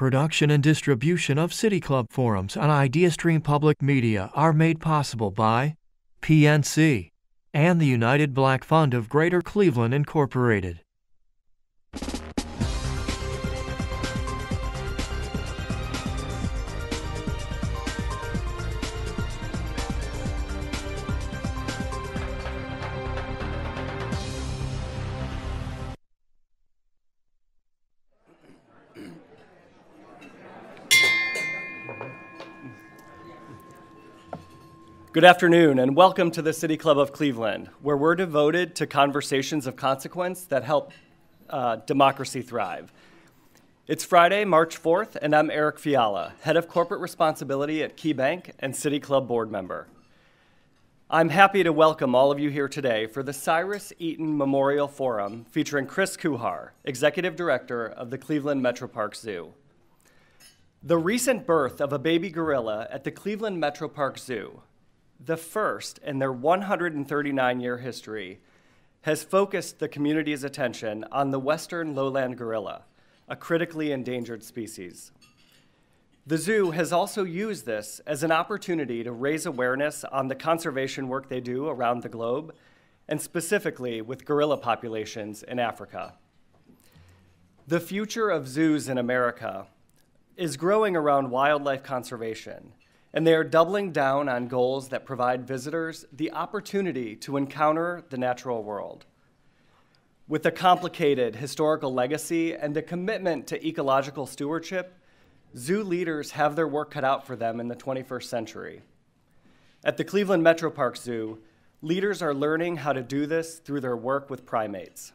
Production and distribution of City Club forums on IdeaStream Public Media are made possible by PNC and the United Black Fund of Greater Cleveland, Incorporated. Good afternoon, and welcome to the City Club of Cleveland, where we're devoted to conversations of consequence that help uh, democracy thrive. It's Friday, March 4th, and I'm Eric Fiala, Head of Corporate Responsibility at KeyBank and City Club Board Member. I'm happy to welcome all of you here today for the Cyrus Eaton Memorial Forum featuring Chris Kuhar, Executive Director of the Cleveland Metroparks Zoo. The recent birth of a baby gorilla at the Cleveland Metroparks Zoo the first in their 139 year history, has focused the community's attention on the western lowland gorilla, a critically endangered species. The zoo has also used this as an opportunity to raise awareness on the conservation work they do around the globe, and specifically with gorilla populations in Africa. The future of zoos in America is growing around wildlife conservation and they are doubling down on goals that provide visitors the opportunity to encounter the natural world. With a complicated historical legacy and a commitment to ecological stewardship, zoo leaders have their work cut out for them in the 21st century. At the Cleveland Metroparks Zoo, leaders are learning how to do this through their work with primates.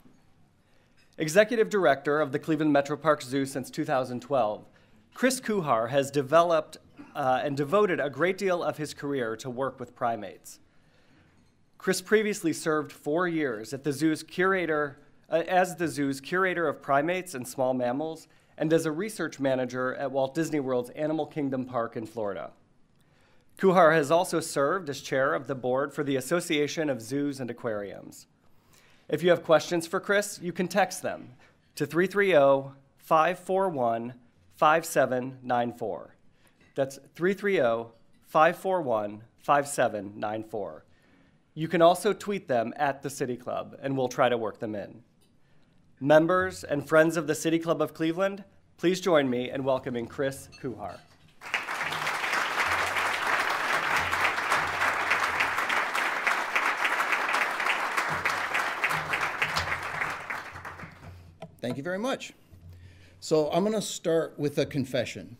Executive Director of the Cleveland Metroparks Zoo since 2012, Chris Kuhar has developed uh, and devoted a great deal of his career to work with primates. Chris previously served four years at the zoo's curator, uh, as the zoo's curator of primates and small mammals, and as a research manager at Walt Disney World's Animal Kingdom Park in Florida. Kuhar has also served as chair of the board for the Association of Zoos and Aquariums. If you have questions for Chris, you can text them to 330 541 5794. That's 330 541 5794. You can also tweet them at the City Club, and we'll try to work them in. Members and friends of the City Club of Cleveland, please join me in welcoming Chris Kuhar. Thank you very much. So I'm going to start with a confession.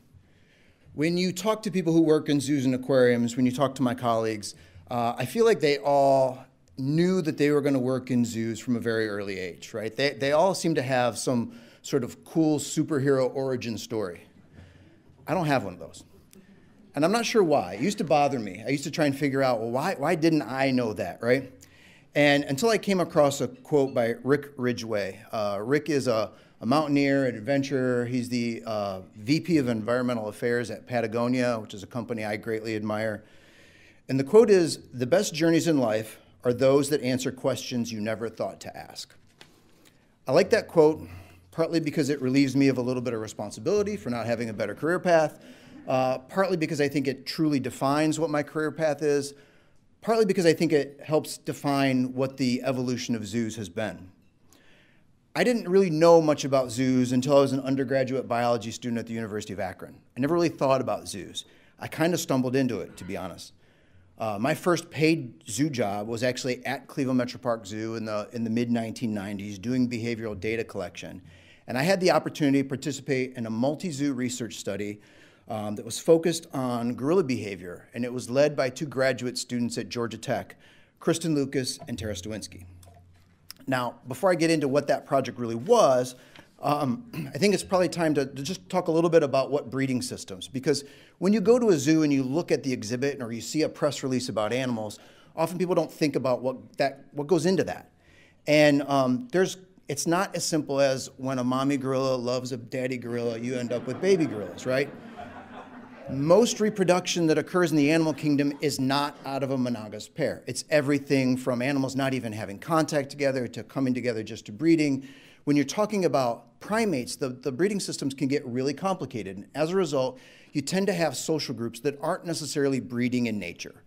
When you talk to people who work in zoos and aquariums, when you talk to my colleagues, uh, I feel like they all knew that they were going to work in zoos from a very early age, right? They, they all seem to have some sort of cool superhero origin story. I don't have one of those. And I'm not sure why. It used to bother me. I used to try and figure out, well, why, why didn't I know that, right? And until I came across a quote by Rick Ridgeway. Uh, Rick is a a mountaineer, an adventurer. He's the uh, VP of Environmental Affairs at Patagonia, which is a company I greatly admire. And the quote is The best journeys in life are those that answer questions you never thought to ask. I like that quote partly because it relieves me of a little bit of responsibility for not having a better career path, uh, partly because I think it truly defines what my career path is, partly because I think it helps define what the evolution of zoos has been. I didn't really know much about zoos until I was an undergraduate biology student at the University of Akron. I never really thought about zoos. I kind of stumbled into it, to be honest. Uh, my first paid zoo job was actually at Cleveland Metroparks Zoo in the, in the mid 1990s doing behavioral data collection. And I had the opportunity to participate in a multi zoo research study um, that was focused on gorilla behavior, and it was led by two graduate students at Georgia Tech, Kristen Lukas and Tara Stoinski. Now, before I get into what that project really was, um, I think it's probably time to, to, just talk a little bit about what breeding systems, because when you go to a zoo and you look at the exhibit or you see a press release about animals, often people don't think about what that what goes into that. And um, there's it's not as simple as when a mommy gorilla loves a daddy gorilla, you end up with baby gorillas, right? Most reproduction that occurs in the animal kingdom is not out of a monogamous pair. It's everything from animals not even having contact together to coming together just to breeding. when you're talking about primates, the, the breeding systems can get really complicated. And as a result, you tend to have social groups that aren't necessarily breeding in nature.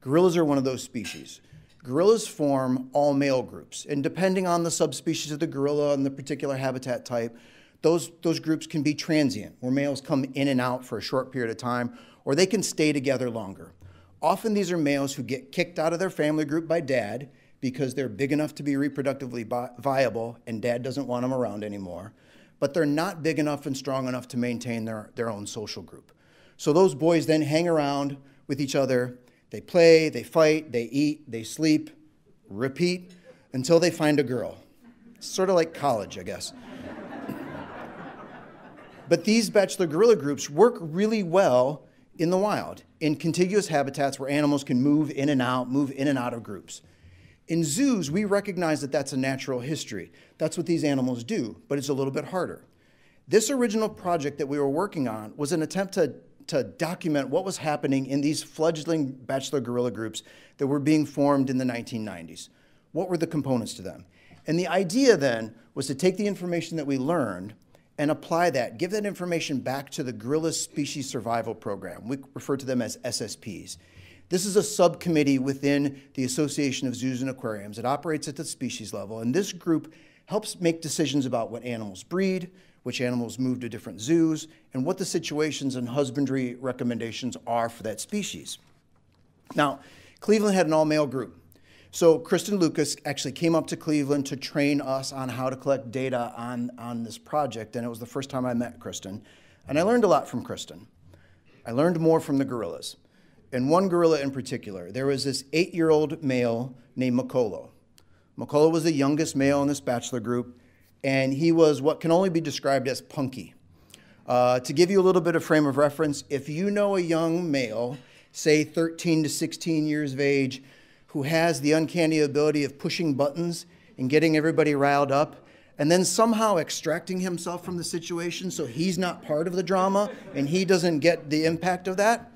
Gorillas are one of those species. Gorillas form all male groups, and depending on the subspecies of the gorilla and the particular habitat type, those, those groups can be transient, where males come in and out for a short period of time, or they can stay together longer. Often these are males who get kicked out of their family group by dad because they're big enough to be reproductively viable and dad doesn't want them around anymore, but they're not big enough and strong enough to maintain their, their own social group. So those boys then hang around with each other. They play, they fight, they eat, they sleep, repeat until they find a girl. sort of like college, I guess. But these bachelor gorilla groups work really well in the wild, in contiguous habitats where animals can move in and out, move in and out of groups. In zoos, we recognize that that's a natural history. That's what these animals do, but it's a little bit harder. This original project that we were working on was an attempt to, to document what was happening in these fledgling bachelor gorilla groups that were being formed in the 1990s. What were the components to them? And the idea then was to take the information that we learned and apply that, give that information back to the Gorilla Species Survival Program. We refer to them as SSPs. This is a subcommittee within the Association of Zoos and Aquariums. It operates at the species level, and this group helps make decisions about what animals breed, which animals move to different zoos, and what the situations and husbandry recommendations are for that species. Now, Cleveland had an all-male group. So Kristen Lukas actually came up to Cleveland to train us on how to collect data on, on this project, and it was the first time I met Kristen. And I learned a lot from Kristen. I learned more from the gorillas. And one gorilla in particular, there was this eight-year-old male named Makolo. Makolo was the youngest male in this bachelor group, and he was what can only be described as punky. Uh, to give you a little bit of frame of reference, if you know a young male, say 13 to 16 years of age, who has the uncanny ability of pushing buttons and getting everybody riled up, and then somehow extracting himself from the situation so he's not part of the drama and he doesn't get the impact of that.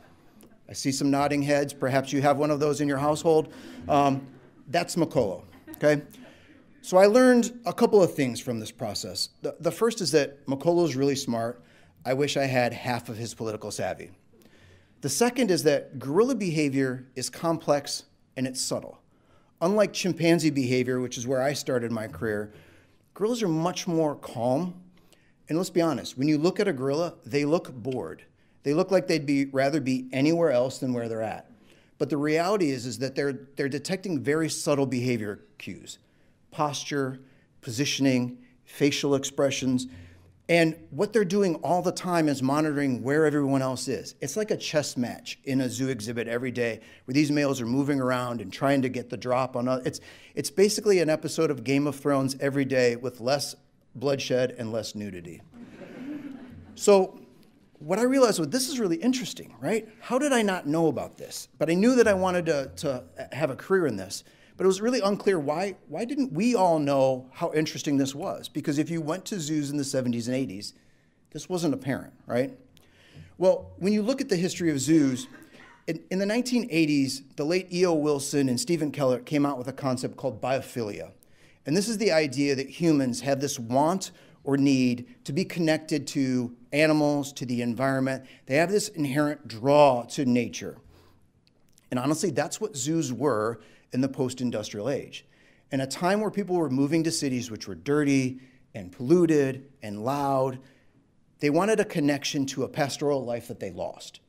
I see some nodding heads. Perhaps you have one of those in your household. Um, that's Makolo, okay? So I learned a couple of things from this process. The, the first is that is really smart. I wish I had half of his political savvy. The second is that gorilla behavior is complex and it's subtle. Unlike chimpanzee behavior, which is where I started my career, gorillas are much more calm. And let's be honest, when you look at a gorilla, they look bored. They look like they'd be rather be anywhere else than where they're at. But the reality is, is that they're, they're detecting very subtle behavior cues, posture, positioning, facial expressions. And what they're doing all the time is monitoring where everyone else is. It's like a chess match in a zoo exhibit every day where these males are moving around and trying to get the drop on it's it's basically an episode of Game of Thrones every day with less bloodshed and less nudity. so what I realized was this is really interesting, right? How did I not know about this? But I knew that I wanted to, to uh, have a career in this. But it was really unclear why, why didn't we all know how interesting this was? Because if you went to zoos in the 70s and 80s, this wasn't apparent, right? Well, when you look at the history of zoos, in, in the 1980s, the late E.O. Wilson and Stephen Kellert came out with a concept called biophilia. And this is the idea that humans have this want or need to be connected to animals, to the environment. They have this inherent draw to nature. And honestly, that's what zoos were in the post industrial age. In a time where people were moving to cities which were dirty and polluted and loud, they wanted a connection to a pastoral life that they lost.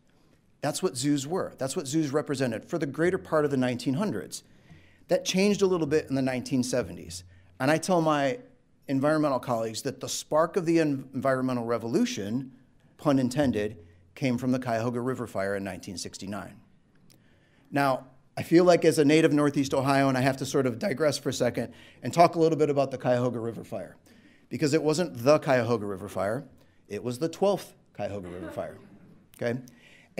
That's what zoos were. That's what zoos represented for the greater part of the 1900s. That changed a little bit in the 1970s. And I tell my environmental colleagues that the spark of the environmental revolution, pun intended, came from the Cuyahoga River fire in 1969. Now, I feel like as a native Northeast Ohio, and I have to sort of digress for a second and talk a little bit about the Cuyahoga River fire. Because it wasn't the Cuyahoga River fire, it was the 12th Cuyahoga River fire. Okay?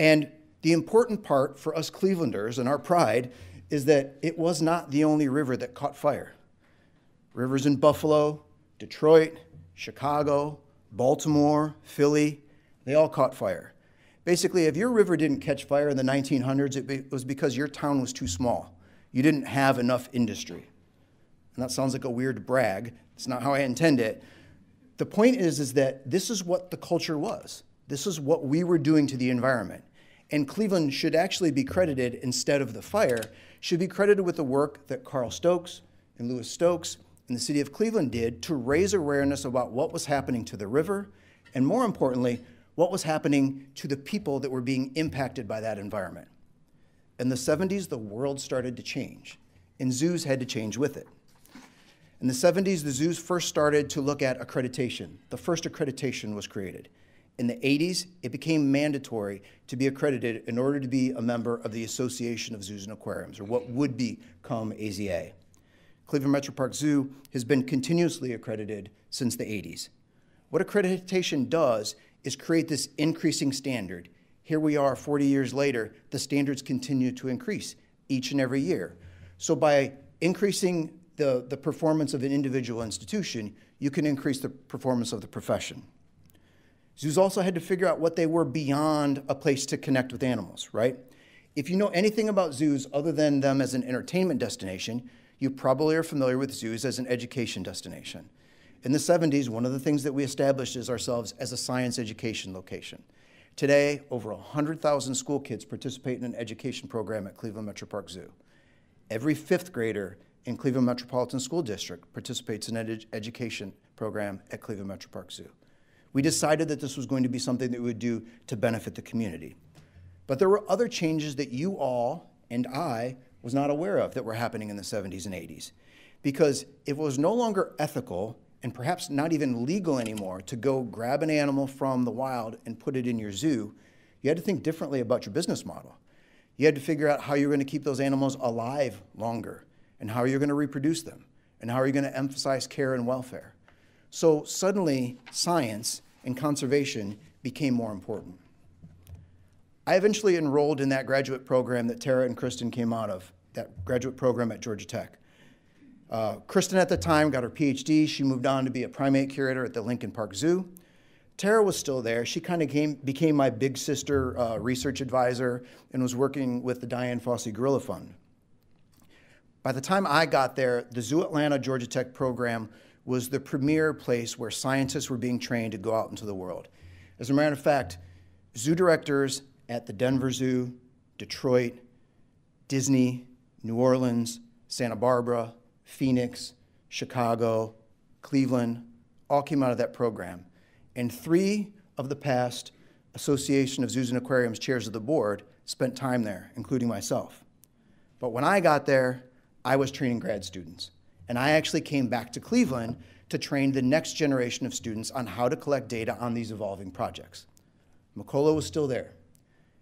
And the important part for us Clevelanders and our pride is that it was not the only river that caught fire. Rivers in Buffalo, Detroit, Chicago, Baltimore, Philly, they all caught fire. Basically, if your river didn't catch fire in the 1900s, it was because your town was too small. You didn't have enough industry. and that sounds like a weird brag. It's not how I intend it. The point is, is that this is what the culture was. This is what we were doing to the environment. And Cleveland should actually be credited, instead of the fire, should be credited with the work that Carl Stokes and Louis Stokes and the city of Cleveland did to raise awareness about what was happening to the river, and more importantly, what was happening to the people that were being impacted by that environment. In the 70s, the world started to change, and zoos had to change with it. In the 70s, the zoos first started to look at accreditation. The first accreditation was created. In the 80s, it became mandatory to be accredited in order to be a member of the Association of Zoos and Aquariums, or what would become AZA. Cleveland Metroparks Zoo has been continuously accredited since the 80s. What accreditation does is create this increasing standard. Here we are 40 years later, the standards continue to increase each and every year. So by increasing the, the performance of an individual institution, you can increase the performance of the profession. Zoos also had to figure out what they were beyond a place to connect with animals, right? If you know anything about zoos other than them as an entertainment destination, you probably are familiar with zoos as an education destination. In the 70s, one of the things that we established is ourselves as a science education location. Today, over 100,000 school kids participate in an education program at Cleveland Metroparks Zoo. Every fifth grader in Cleveland Metropolitan School District participates in an ed education program at Cleveland Metroparks Zoo we decided that this was going to be something that we would do to benefit the community. But there were other changes that you all and I was not aware of that were happening in the 70s and 80s. Because it was no longer ethical and perhaps not even legal anymore to go grab an animal from the wild and put it in your zoo, you had to think differently about your business model. You had to figure out how you're going to keep those animals alive longer and how you're going to reproduce them and how are you going to emphasize care and welfare. So suddenly, science and conservation became more important. I eventually enrolled in that graduate program that Tara and Kristen came out of, that graduate program at Georgia Tech. Uh, Kristen at the time got her PhD. She moved on to be a primate curator at the Lincoln Park Zoo. Tara was still there. She kind of became my big sister uh, research advisor and was working with the Dian Fossey Gorilla Fund. By the time I got there, the Zoo Atlanta Georgia Tech program was the premier place where scientists were being trained to go out into the world. As a matter of fact, zoo directors at the Denver Zoo, Detroit, Disney, New Orleans, Santa Barbara, Phoenix, Chicago, Cleveland, all came out of that program. And three of the past Association of Zoos and Aquariums chairs of the board spent time there, including myself. But when I got there, I was training grad students. And I actually came back to Cleveland to train the next generation of students on how to collect data on these evolving projects. Makolo was still there,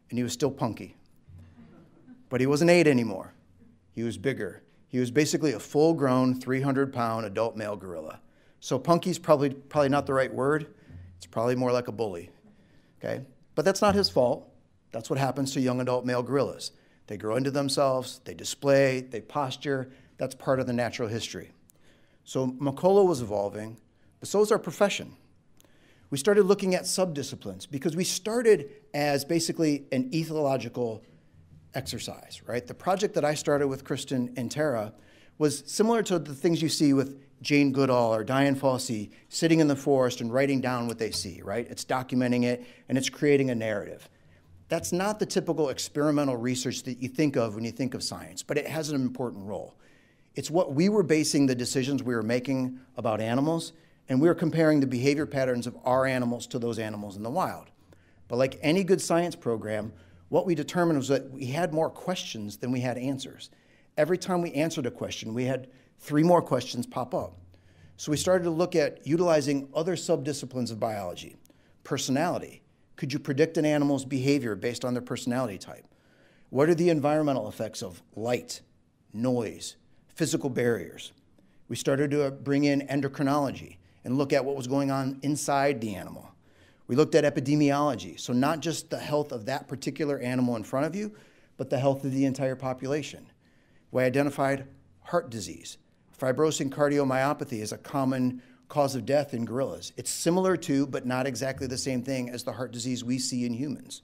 and he was still punky. But he wasn't eight anymore. He was bigger. He was basically a full grown 300 pound adult male gorilla. So punky's probably, probably not the right word. It's probably more like a bully. Okay? But that's not his fault. That's what happens to young adult male gorillas. They grow into themselves, they display, they posture, that's part of the natural history. So Makolo was evolving, but so is our profession. We started looking at subdisciplines because we started as basically an ethological exercise, right? The project that I started with Kristen and Tara was similar to the things you see with Jane Goodall or Dian Fossey sitting in the forest and writing down what they see, right? It's documenting it and it's creating a narrative. That's not the typical experimental research that you think of when you think of science, but it has an important role. It's what we were basing the decisions we were making about animals, and we were comparing the behavior patterns of our animals to those animals in the wild. But like any good science program, what we determined was that we had more questions than we had answers. Every time we answered a question, we had three more questions pop up. So we started to look at utilizing other subdisciplines of biology. Personality. Could you predict an animal's behavior based on their personality type? What are the environmental effects of light, noise, physical barriers. We started to bring in endocrinology and look at what was going on inside the animal. We looked at epidemiology, so not just the health of that particular animal in front of you, but the health of the entire population. We identified heart disease. Fibrosing cardiomyopathy is a common cause of death in gorillas. It's similar to, but not exactly the same thing as the heart disease we see in humans.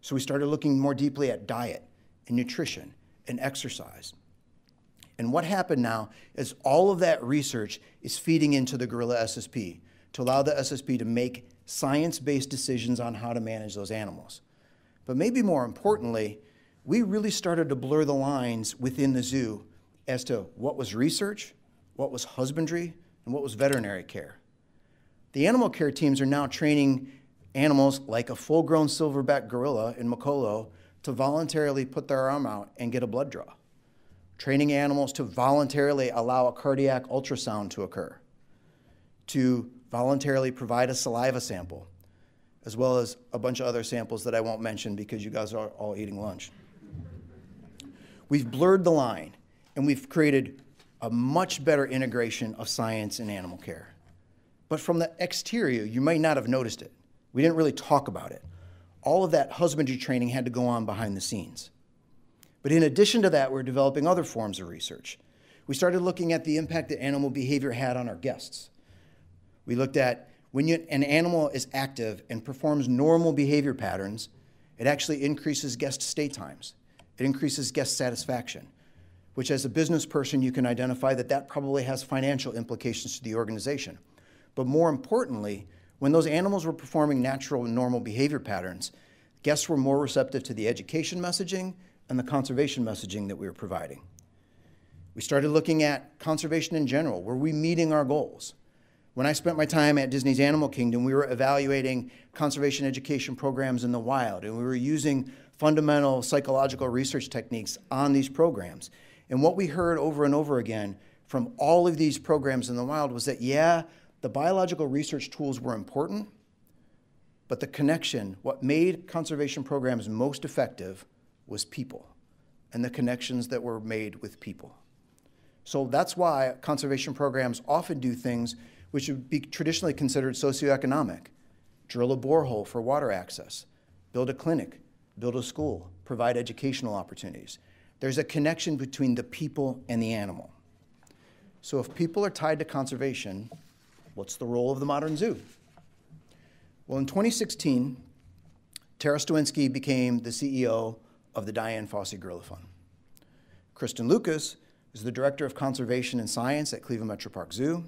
So we started looking more deeply at diet and nutrition and exercise. And what happened now is all of that research is feeding into the Gorilla SSP to allow the SSP to make science based decisions on how to manage those animals. But maybe more importantly, we really started to blur the lines within the zoo as to what was research, what was husbandry, and what was veterinary care. The animal care teams are now training animals like a full grown silverback gorilla in Makolo to voluntarily put their arm out and get a blood draw, training animals to voluntarily allow a cardiac ultrasound to occur, to voluntarily provide a saliva sample, as well as a bunch of other samples that I won't mention because you guys are all eating lunch. We've blurred the line and we've created a much better integration of science and animal care. But from the exterior, you might not have noticed it. We didn't really talk about it. All of that husbandry training had to go on behind the scenes. But in addition to that, we're developing other forms of research. We started looking at the impact that animal behavior had on our guests. We looked at when you, an animal is active and performs normal behavior patterns, it actually increases guest stay times. It increases guest satisfaction, which as a business person, you can identify that that probably has financial implications to the organization. But more importantly, when those animals were performing natural and normal behavior patterns, guests were more receptive to the education messaging and the conservation messaging that we were providing. We started looking at conservation in general. Were we meeting our goals? When I spent my time at Disney's Animal Kingdom, we were evaluating conservation education programs in the wild, and we were using fundamental psychological research techniques on these programs. And what we heard over and over again from all of these programs in the wild was that, yeah, the biological research tools were important, but the connection, what made conservation programs most effective, was people and the connections that were made with people. So that's why conservation programs often do things which would be traditionally considered socioeconomic. Drill a borehole for water access, build a clinic, build a school, provide educational opportunities. There's a connection between the people and the animal. So if people are tied to conservation, what's the role of the modern zoo? Well, in 2016, Tara Stoinski became the CEO of the Dian Fossey Gorilla Fund. Kristen Lukas is the Director of Conservation and Science at Cleveland Metroparks Zoo.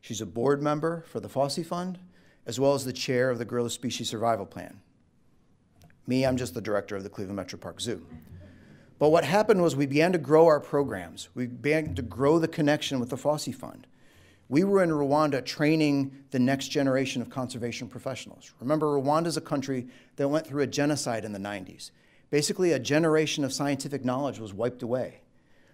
She's a board member for the Fossey Fund, as well as the chair of the Gorilla Species Survival Plan. Me, I'm just the director of the Cleveland Metroparks Zoo. But what happened was we began to grow our programs. We began to grow the connection with the Fossey Fund. We were in Rwanda training the next generation of conservation professionals. Remember, Rwanda is a country that went through a genocide in the 90s. Basically, a generation of scientific knowledge was wiped away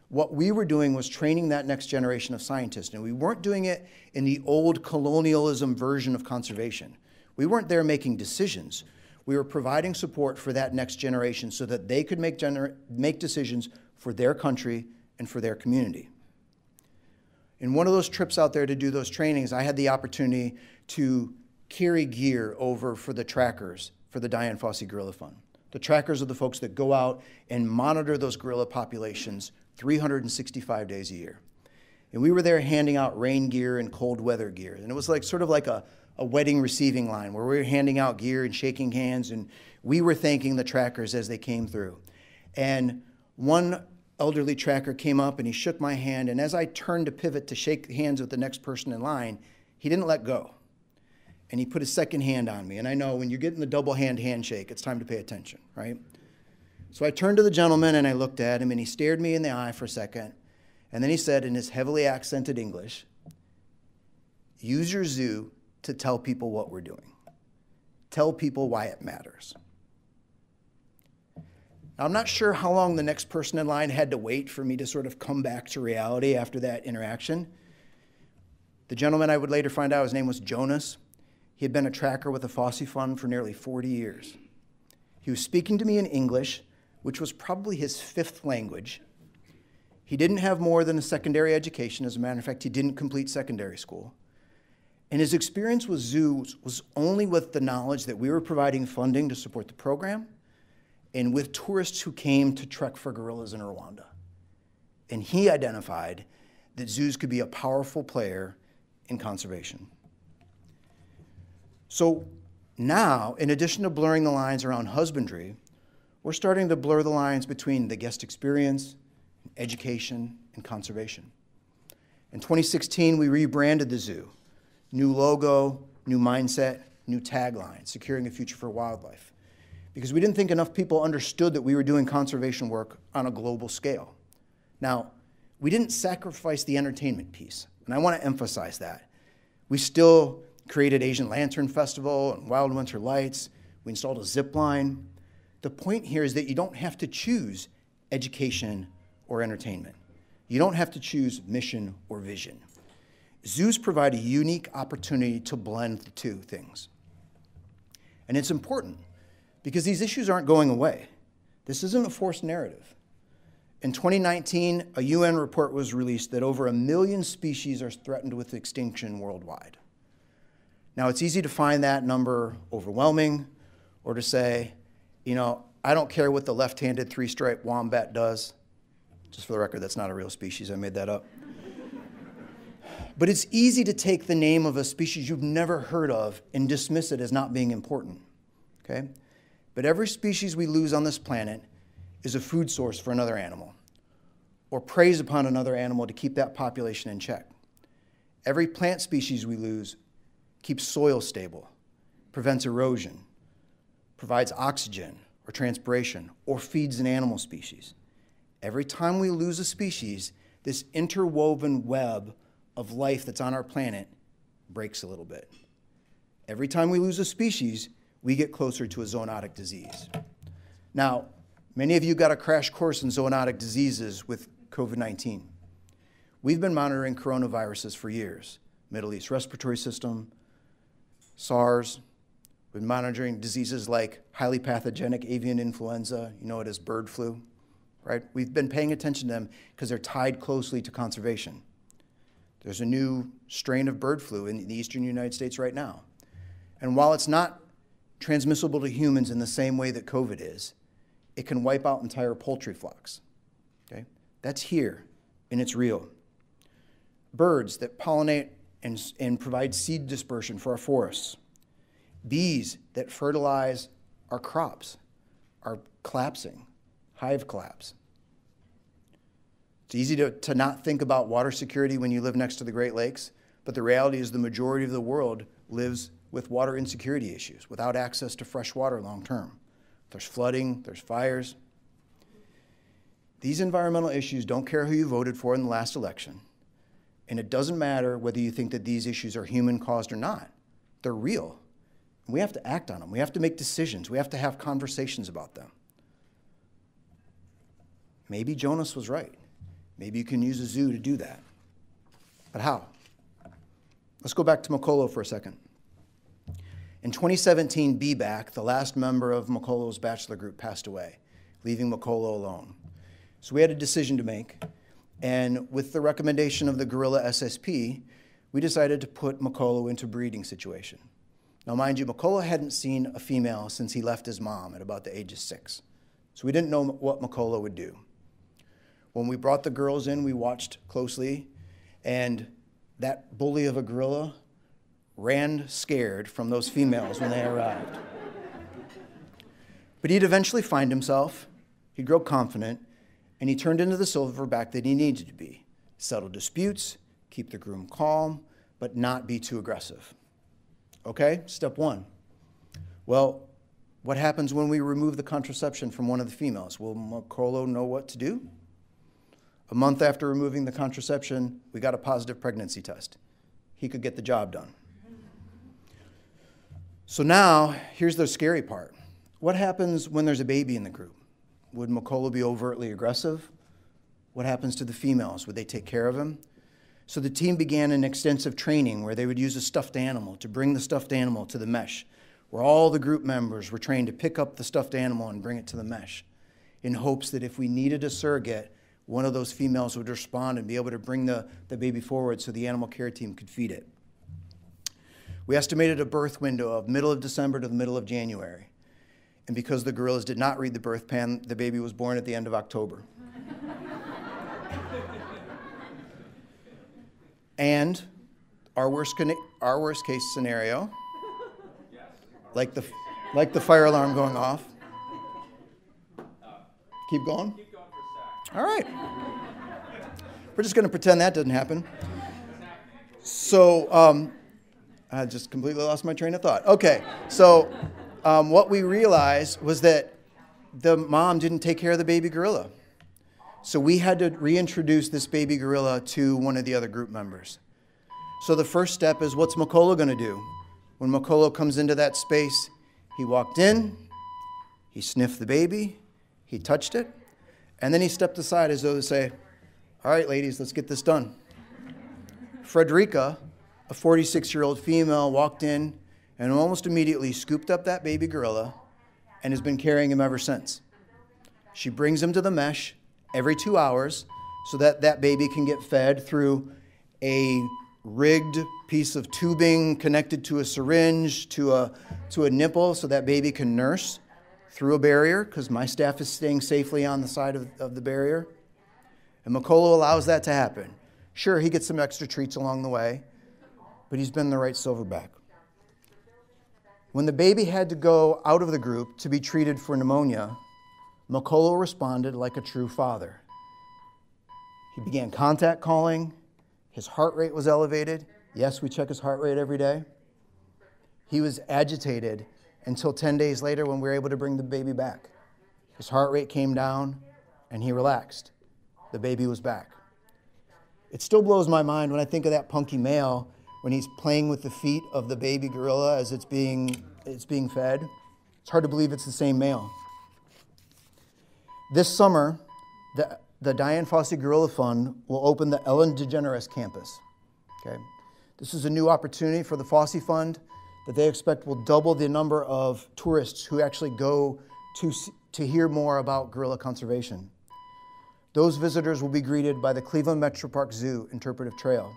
what we were doing was training that next generation of scientists. And we weren't doing it in the old colonialism version of conservation. We weren't there making decisions. We were providing support for that next generation so that they could make, make decisions for their country and for their community. In one of those trips out there to do those trainings, I had the opportunity to carry gear over for the trackers for the Dian Fossey Gorilla Fund. The trackers are the folks that go out and monitor those gorilla populations 365 days a year. And we were there handing out rain gear and cold weather gear. And it was like sort of like a, a wedding receiving line where we were handing out gear and shaking hands, and we were thanking the trackers as they came through. And one elderly tracker came up and he shook my hand, and as I turned to pivot to shake hands with the next person in line, he didn't let go. And he put his second hand on me. And I know when you're getting the double hand handshake, it's time to pay attention, right? So I turned to the gentleman and I looked at him, and he stared me in the eye for a second. And then he said in his heavily accented English, Use your zoo to tell people what we're doing, tell people why it matters. Now, I'm not sure how long the next person in line had to wait for me to sort of come back to reality after that interaction. The gentleman I would later find out, his name was Jonas. He had been a tracker with the Fossey Fund for nearly 40 years. He was speaking to me in English which was probably his fifth language. He didn't have more than a secondary education. As a matter of fact, he didn't complete secondary school. And his experience with zoos was only with the knowledge that we were providing funding to support the program and with tourists who came to trek for gorillas in Rwanda. And he identified that zoos could be a powerful player in conservation. So now, in addition to blurring the lines around husbandry, we're starting to blur the lines between the guest experience education, and conservation. In 2016, we rebranded the zoo. New logo, new mindset, new tagline, securing a future for wildlife. Because we didn't think enough people understood that we were doing conservation work on a global scale. Now, we didn't sacrifice the entertainment piece, and I want to emphasize that. We still created Asian Lantern Festival and Wild Winter Lights. We installed a zip line. The point here is that you don't have to choose education or entertainment. You don't have to choose mission or vision. Zoos provide a unique opportunity to blend the two things. And it's important because these issues aren't going away. This isn't a forced narrative. In 2019, a UN report was released that over a million species are threatened with extinction worldwide. Now, it's easy to find that number overwhelming or to say, you know, I don't care what the left handed three striped wombat does. Just for the record, that's not a real species, I made that up. but it's easy to take the name of a species you've never heard of and dismiss it as not being important. Okay? But every species we lose on this planet is a food source for another animal or preys upon another animal to keep that population in check. Every plant species we lose keeps soil stable, prevents erosion, provides oxygen or transpiration, or feeds an animal species. Every time we lose a species, this interwoven web of life that's on our planet breaks a little bit. Every time we lose a species, we get closer to a zoonotic disease. Now, many of you got a crash course in zoonotic diseases with COVID 19. We've been monitoring coronaviruses for years Middle East respiratory system, SARS. We've been monitoring diseases like highly pathogenic avian influenza, you know it as bird flu, right? We've been paying attention to them because they're tied closely to conservation. There's a new strain of bird flu in the eastern United States right now. And while it's not transmissible to humans in the same way that COVID is, it can wipe out entire poultry flocks. Okay? That's here, and it's real. Birds that pollinate and, and provide seed dispersion for our forests. Bees that fertilize our crops are collapsing, hive collapse. It's easy to, to not think about water security when you live next to the Great Lakes, but the reality is the majority of the world lives with water insecurity issues, without access to fresh water long term. There's flooding, there's fires. These environmental issues don't care who you voted for in the last election. And it doesn't matter whether you think that these issues are human caused or not. They're real. We have to act on them. We have to make decisions. We have to have conversations about them. Maybe Jonas was right. Maybe you can use a zoo to do that. But how? Let's go back to Makolo for a second. In 2017, Bebac, the last member of Makolo's bachelor group, passed away, leaving Makolo alone. So we had a decision to make, and with the recommendation of the gorilla SSP, we decided to put Makolo into breeding situation. Now, mind you, Makolo hadn't seen a female since he left his mom at about the age of six. So we didn't know what Makolo would do. When we brought the girls in, we watched closely, and that bully of a gorilla ran scared from those females when they arrived. But he'd eventually find himself, he'd grow confident, and he turned into the silverback that he needed to be settle disputes, keep the groom calm, but not be too aggressive. Okay, step one. Well, what happens when we remove the contraception from one of the females? Will Makolo know what to do? A month after removing the contraception, we got a positive pregnancy test. He could get the job done. So now, here's the scary part. What happens when there's a baby in the group? Would Makolo be overtly aggressive? What happens to the females? Would they take care of him? So the team began an extensive training where they would use a stuffed animal to bring the stuffed animal to the mesh, where all the group members were trained to pick up the stuffed animal and bring it to the mesh, in hopes that if we needed a surrogate, one of those females would respond and be able to bring the, the baby forward so the animal care team could feed it. We estimated a birth window of middle of December to the middle of January. And because the gorillas did not read the birth pan, the baby was born at the end of October. And our worst, our worst case scenario, like the, like the fire alarm going off. Keep going? Keep going for a. All right. we're just going to pretend that didn't happen. So um, I just completely lost my train of thought. Okay, so um, what we realized was that the mom didn't take care of the baby gorilla. So we had to reintroduce this baby gorilla to one of the other group members. So the first step is what's Makolo going to do? When Makolo comes into that space, he walked in, he sniffed the baby, he touched it, and then he stepped aside as though to say, All right, ladies, let's get this done. Frederica, a 46 year old female, walked in and almost immediately scooped up that baby gorilla and has been carrying him ever since. She brings him to the mesh every two hours so that that baby can get fed through a rigged piece of tubing connected to a syringe to a, to a nipple so that baby can nurse through a barrier because my staff is staying safely on the side of, of the barrier. And Makolo allows that to happen. Sure, he gets some extra treats along the way, but he's been the right silverback. When the baby had to go out of the group to be treated for pneumonia, Makolo responded like a true father. He began contact calling. His heart rate was elevated. Yes, we check his heart rate every day. He was agitated until 10 days later when we were able to bring the baby back. His heart rate came down and he relaxed. The baby was back. It still blows my mind when I think of that punky male when he's playing with the feet of the baby gorilla as it's being, it's being fed. It's hard to believe it's the same male. This summer, the, the Dian Fossey Gorilla Fund will open the Ellen DeGeneres campus. Okay? This is a new opportunity for the Fossey Fund that they expect will double the number of tourists who actually go to, to hear more about gorilla conservation. Those visitors will be greeted by the Cleveland Metroparks Zoo Interpretive Trail,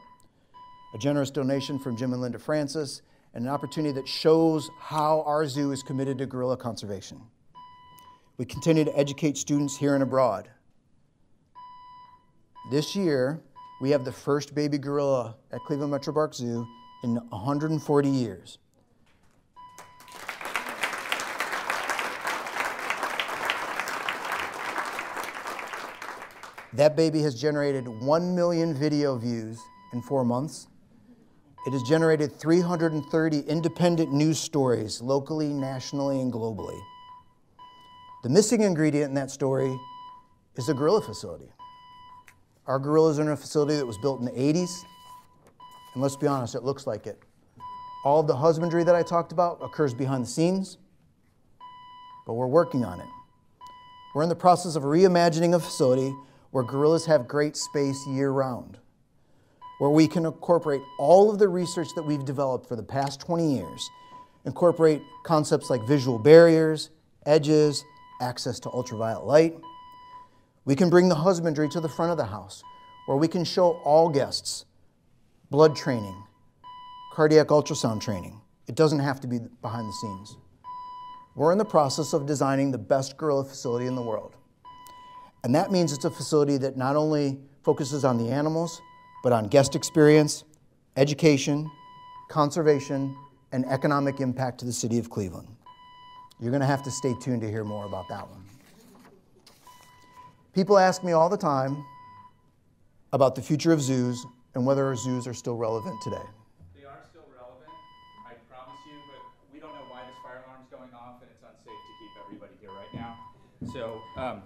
a generous donation from Jim and Linda Francis, and an opportunity that shows how our zoo is committed to gorilla conservation. We continue to educate students here and abroad. This year, we have the first baby gorilla at Cleveland Metroparks Zoo in 140 years. That baby has generated 1 million video views in four months. It has generated 330 independent news stories locally, nationally, and globally. The missing ingredient in that story is a gorilla facility. Our gorillas are in a facility that was built in the 80s, and let's be honest, it looks like it. All of the husbandry that I talked about occurs behind the scenes, but we're working on it. We're in the process of reimagining a facility where gorillas have great space year round, where we can incorporate all of the research that we've developed for the past 20 years, incorporate concepts like visual barriers, edges, access to ultraviolet light. We can bring the husbandry to the front of the house, where we can show all guests blood training, cardiac ultrasound training. It doesn't have to be behind the scenes. We're in the process of designing the best gorilla facility in the world. And that means it's a facility that not only focuses on the animals, but on guest experience, education, conservation, and economic impact to the city of Cleveland. You're going to have to stay tuned to hear more about that one. People ask me all the time about the future of zoos and whether our zoos are still relevant today. They are still relevant, I promise you, but we don't know why this fire alarm's going off and it's unsafe to keep everybody here right now. So, um,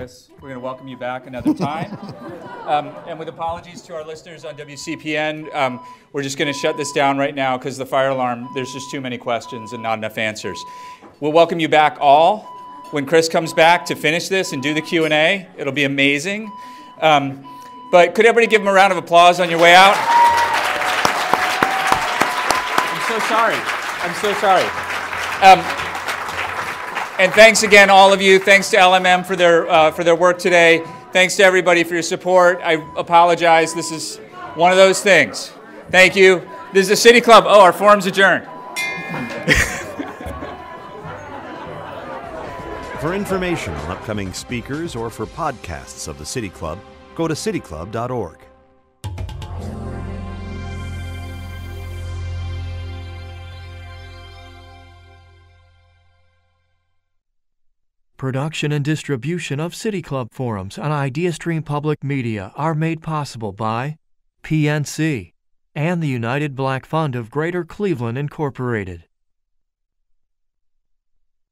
Chris, we're going to welcome you back another time. um, and with apologies to our listeners on WCPN, um, we're just going to shut this down right now because the fire alarm, there's just too many questions and not enough answers. We'll welcome you back all when Chris comes back to finish this and do the Q&A. It'll be amazing. Um, but could everybody give him a round of applause on your way out? I'm so sorry. I'm so sorry. And thanks again, all of you. Thanks to LMM for their, uh, for their work today. Thanks to everybody for your support. I apologize. This is one of those things. Thank you. This is the City Club. Oh, our forum's adjourned. For information on upcoming speakers or for podcasts of the City Club, go to cityclub.org. Production and distribution of City Club forums on IdeaStream Public Media are made possible by PNC and the United Black Fund of Greater Cleveland, Incorporated.